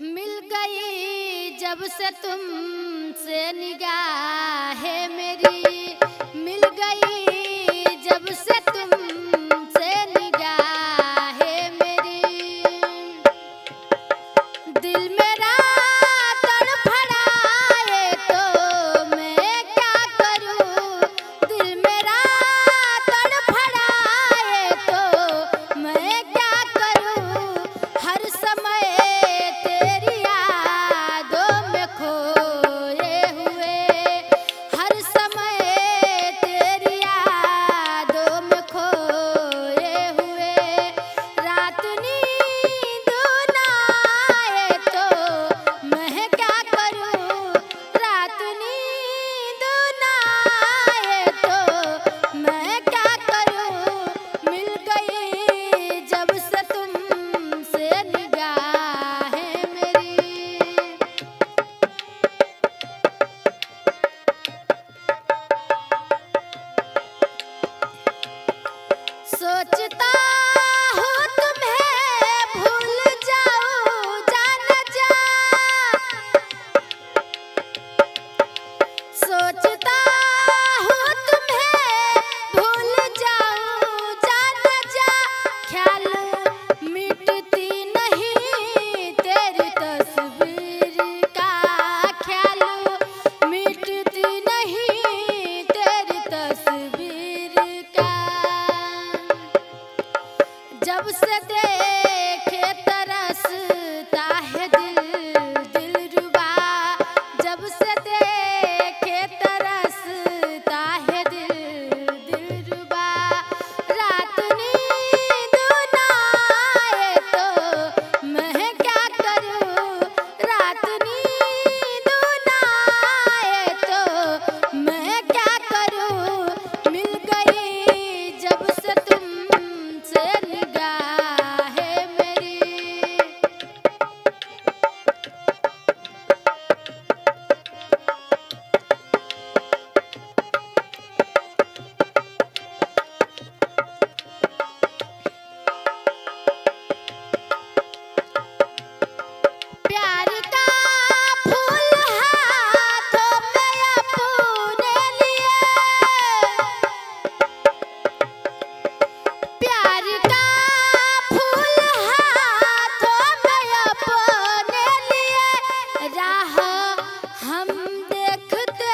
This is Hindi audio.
मिल गई जब से तुम से निगाह है मेरी। से खेतरस Good.